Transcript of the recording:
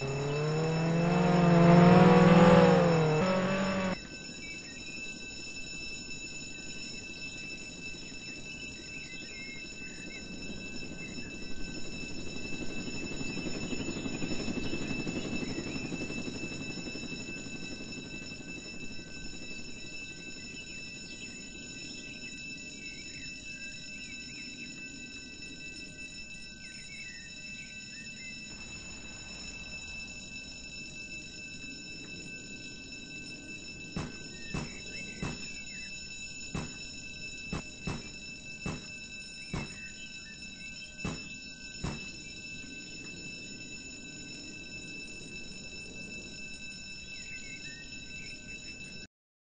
うん。